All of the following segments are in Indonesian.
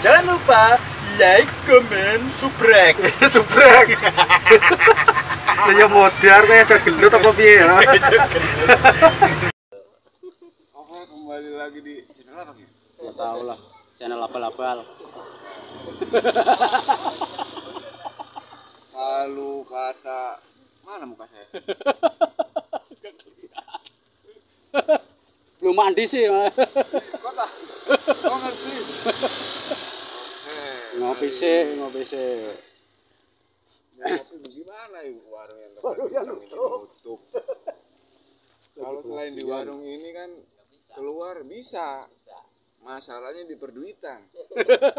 Jangan lupa like, comment, subrek. Subrek. Kaya modar kaya aja gelut apa piye ya? Oke, kembali lagi di channel apa gitu? Ya tahu lah. Channel abal-abal. Kalau kata mana muka saya? Belum mandi sih. Kota. Ngerti. Ngopi sih, ngopi sih. Ya, Ngopi gimana ibu warung yang tempat yang tutup? Kalau selain di warung ini kan keluar bisa. Masalahnya di perduitan.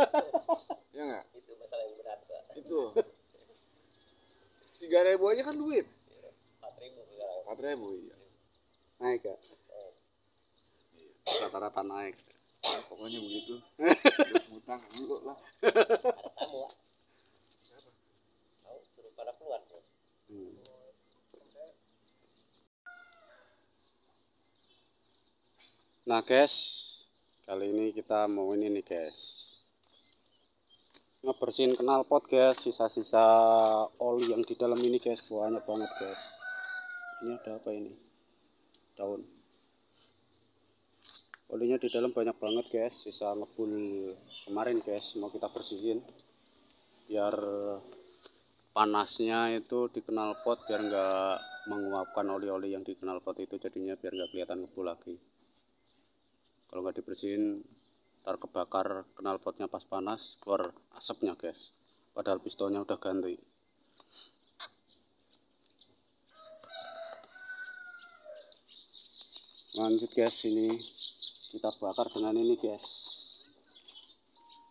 ya nggak? itu masalah yang berat Pak. Itu. Tiga ribu aja kan duit. empat ribu sekarang Empat ribu iya. Naik ya. Rata-rata naik. Pokoknya begitu. Ngutang dulu lah. Nah guys, kali ini kita mau ini nih guys. Ngebersihin knalpot guys, sisa-sisa oli yang di dalam ini guys. Banyak banget guys. Ini ada apa ini? Daun Olinya di dalam banyak banget guys. Sisa ngebul kemarin guys Mau kita bersihin. Biar panasnya itu di knalpot biar nggak menguapkan oli-oli yang di knalpot itu jadinya biar nggak kelihatan ngebul lagi. Kalau nggak dibersihin ntar kebakar knalpotnya pas panas keluar asapnya guys. Padahal pistonnya udah ganti. Lanjut guys ini kita bakar dengan ini guys.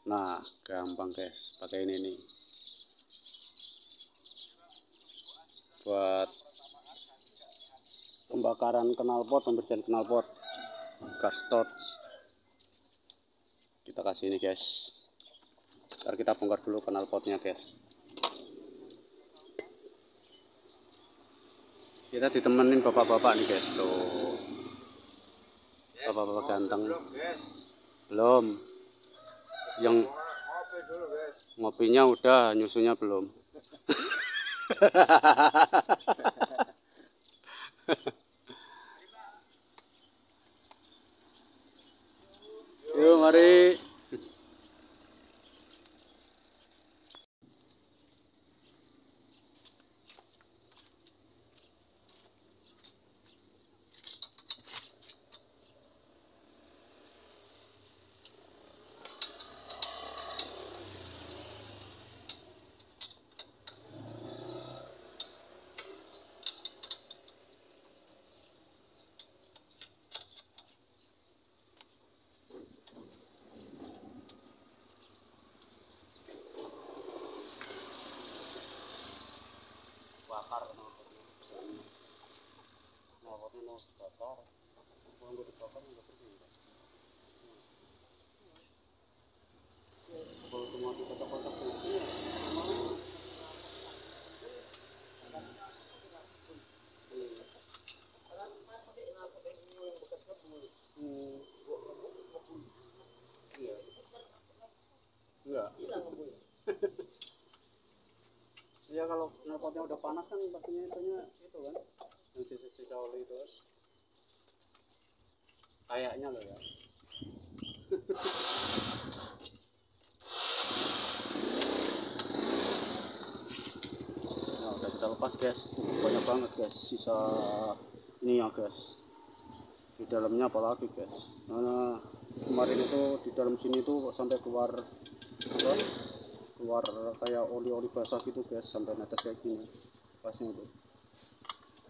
Nah gampang guys. Pakai ini nih. Buat pembakaran knalpot pembersihan knalpot gas torch kita kasih ini guys. Ntar kita bongkar dulu knalpotnya guys. Kita ditemenin bapak-bapak nih guys. Tuh bapak-bapak ganteng. Belum, yang ngopinya udah nyusunya belum. Yuk mari. Kalau nggak dibakar nggak bersih kalau cuma dikotak-kotak begini ya gimana? Iya. Hmm. Iya. Enggak. Ya kalau knalpotnya udah panas kan pastinya itunya itu kan yang sisa-sisa oli itu kan. Kayaknya loh ya. Nah, udah kita lepas guys. Banyak banget guys sisa ini ya guys. Di dalamnya apalagi guys. Karena kemarin itu di dalam sini tuh sampai keluar apa? keluar kayak oli-oli basah gitu guys sampai netes kayak gini pasnya tuh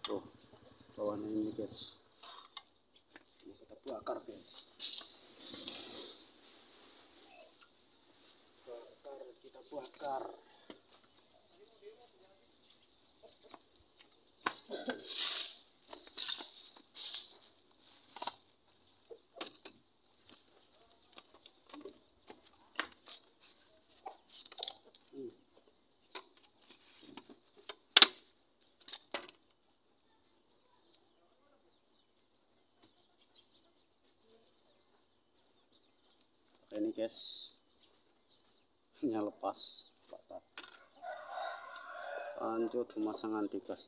tuh bawahnya ini guys ini kita bakar guys bakar kita bakar ini guys. Nya lepas. Lanjut pemasangan di gas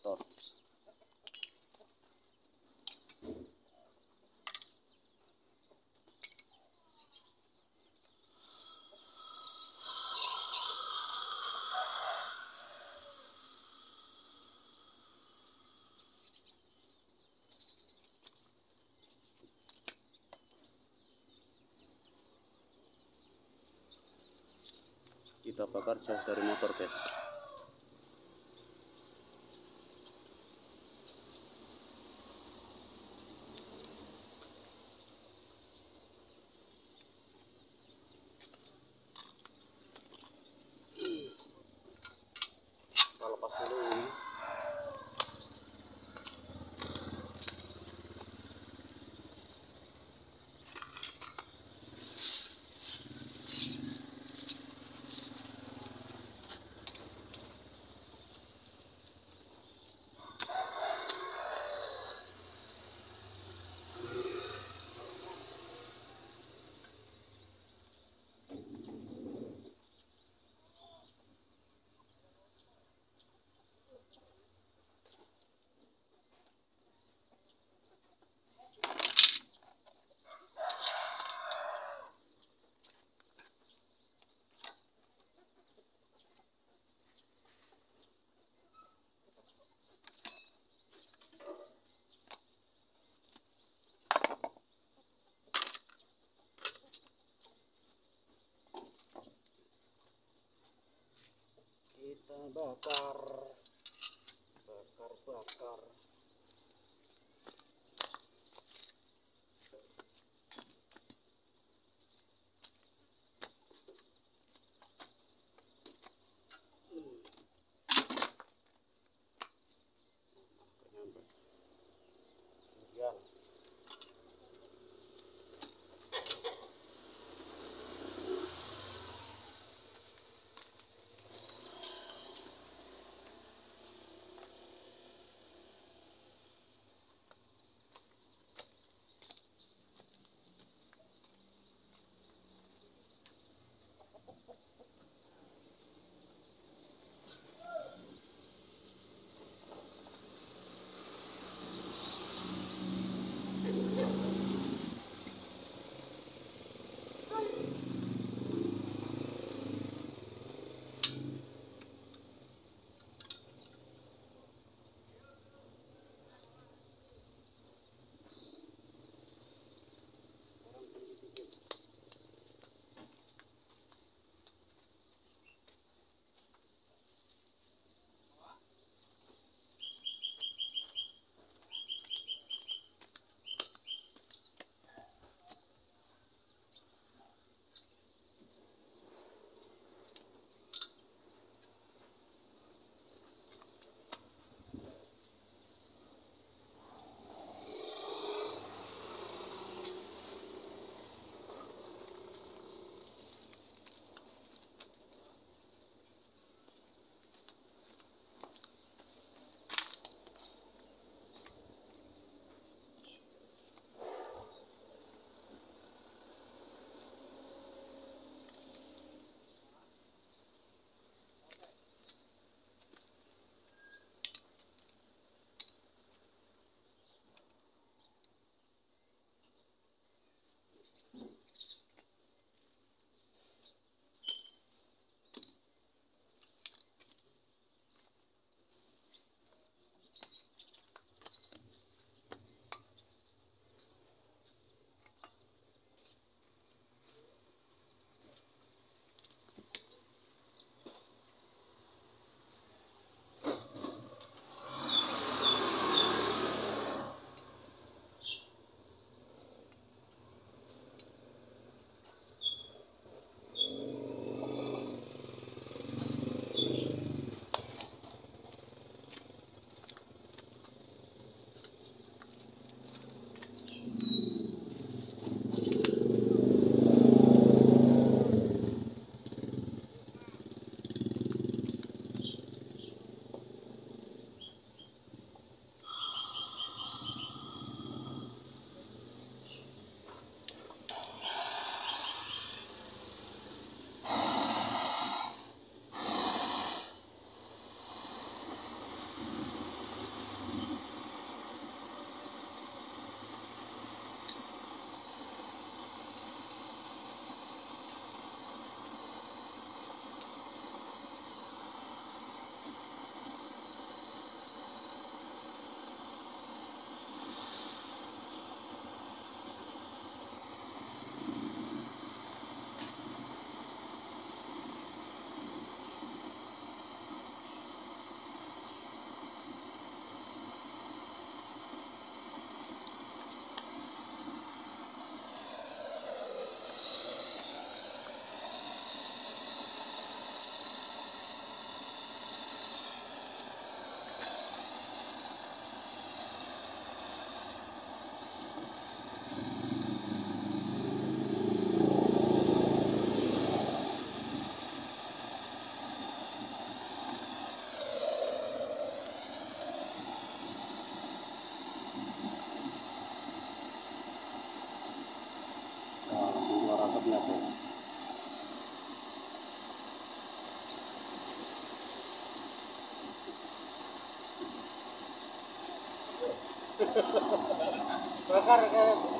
kita bakar jauh dari motor guys bakar bakar bakar bakar kayak dikerubungin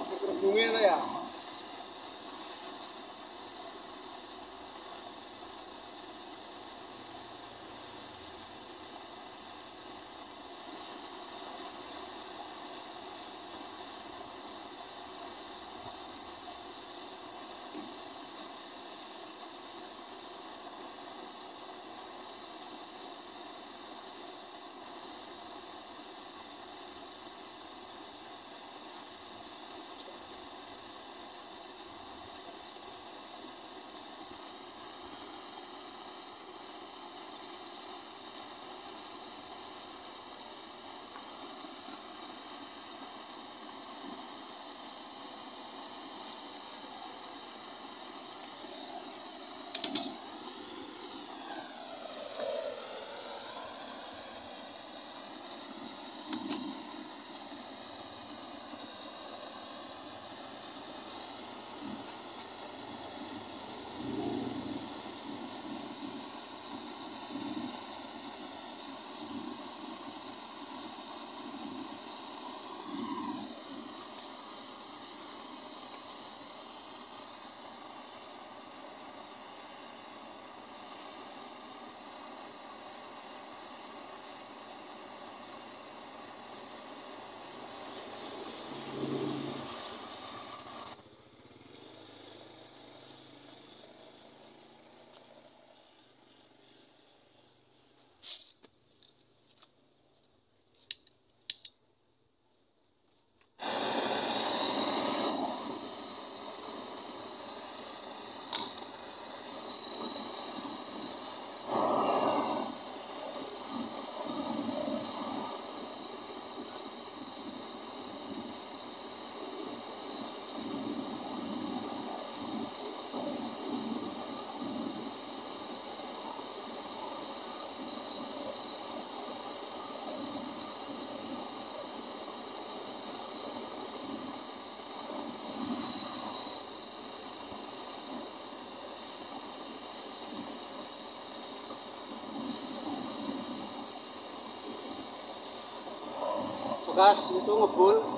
bekas itu ngebul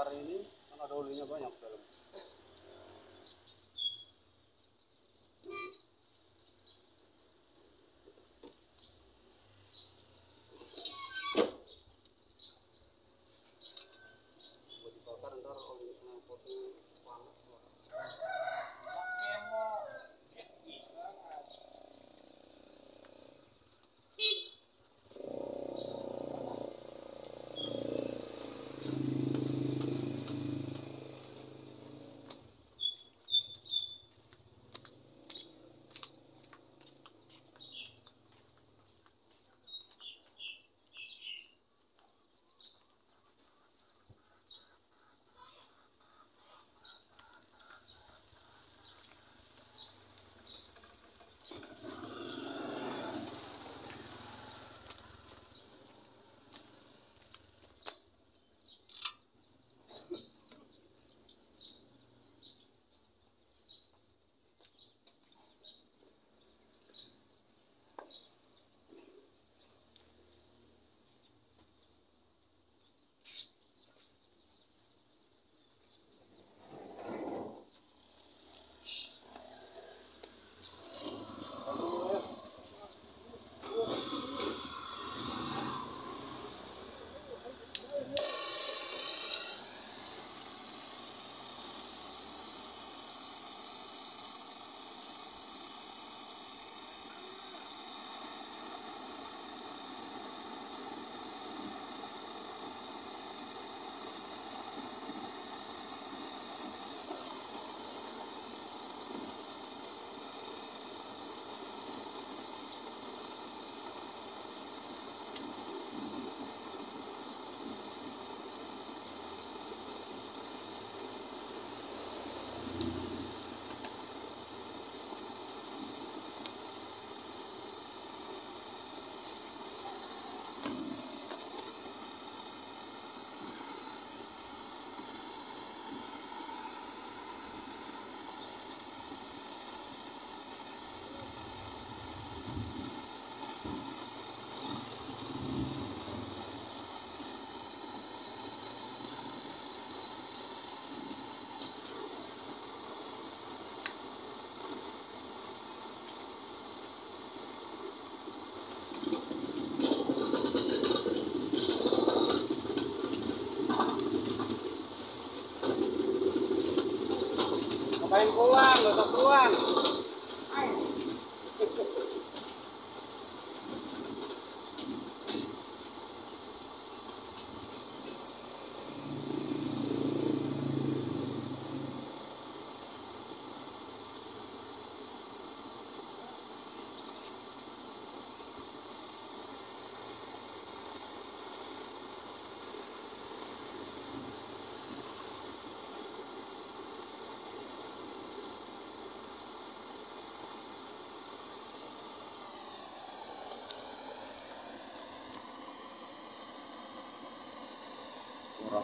Bakar ini kan ada banyak dalam Pengkolan, atau keruan.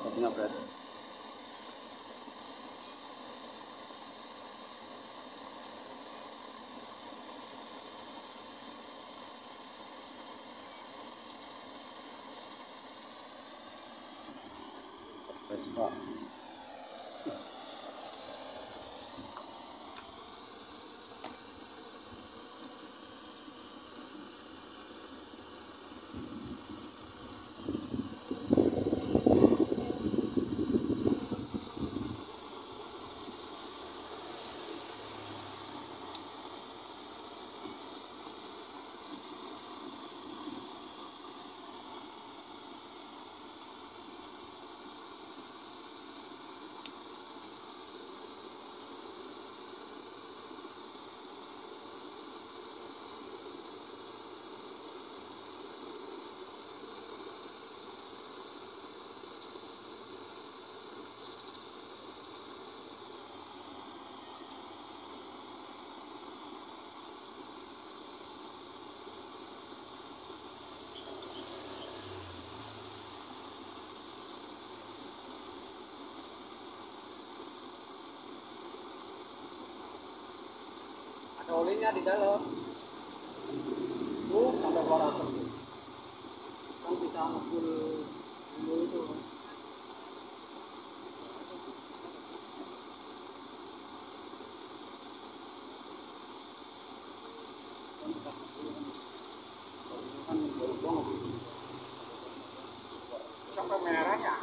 continuar pues. con Ada olinya di dalam. Tuh, sampai keluar asap. Kan bisa ngepul dulu itu. Sampai merah ya.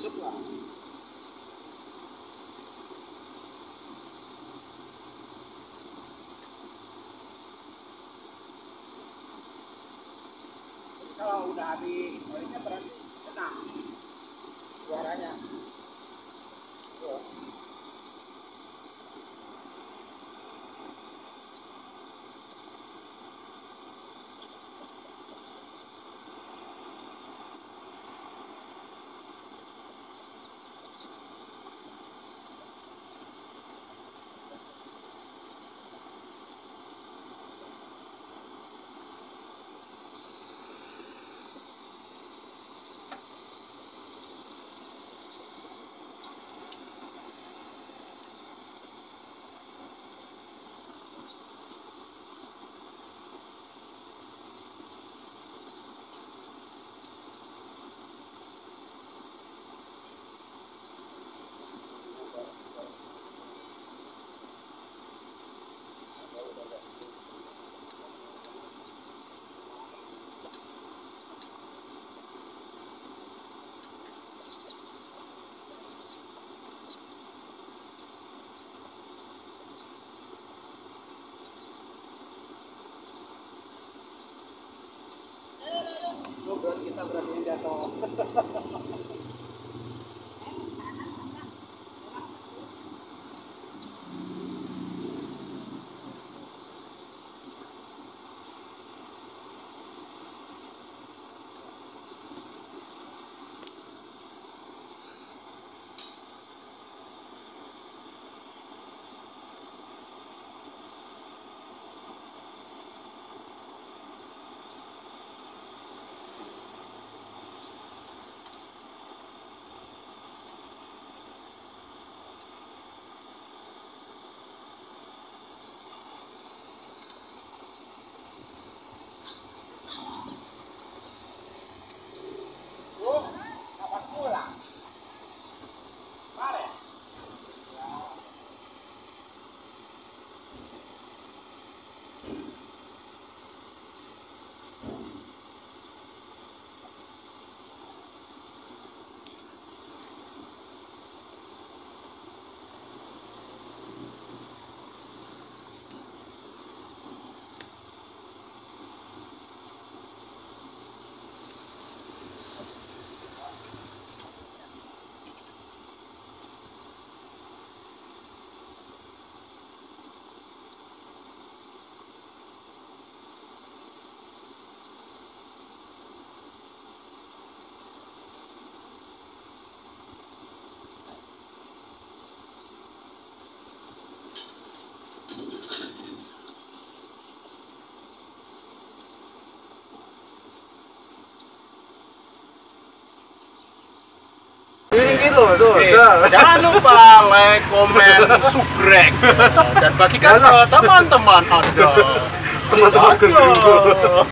Isep lah. Jadi Kalau udah habis olinya berarti tenang suaranya. Iya. Itu kita berarti jatuh. loh tuh. Oke, jangan lupa like, komen, subrek dan bagikan ke teman-teman Anda. Teman-teman.